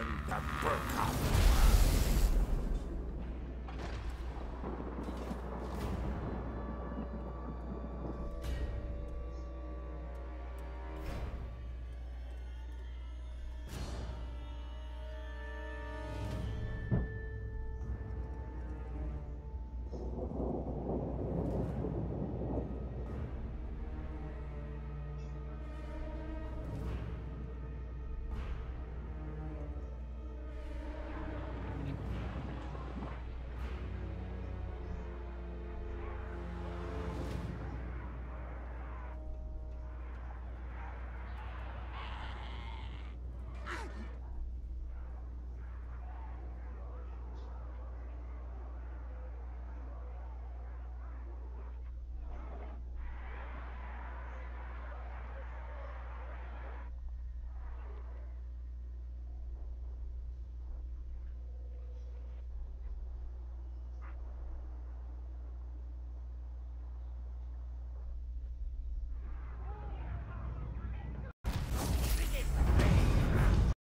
and the birth.